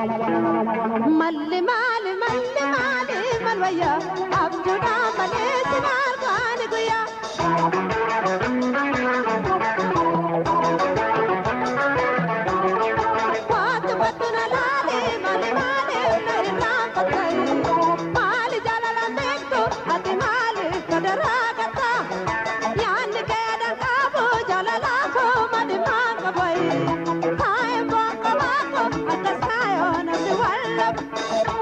मल्ल माल मल्ल माल मनवैया अब जुड़ा मले सिनार खान गुया।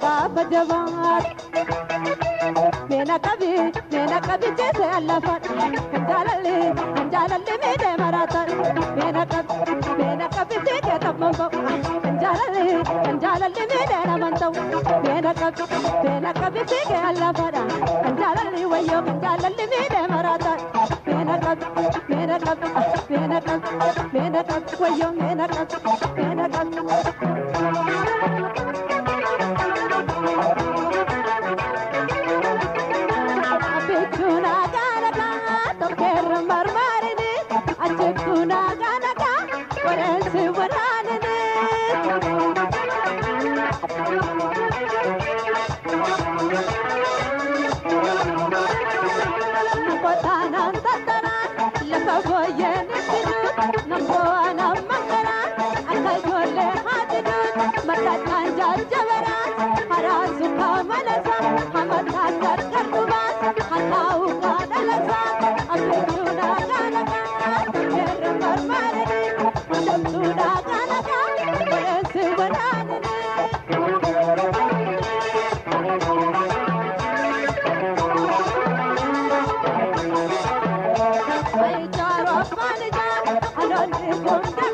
garan ko gab javat Mena kabi mena kabi jese Allah fat Jalali jalali me de maratan Mena kabi mena kabi jese tabambo Jalali jalali me de namantaw Mena kabi mena kabi jese Allah fat Jalali wayo jalali me de maratan Mena kabi mena kabi mena kabi ಭಯ Bana canım, ananı bomba.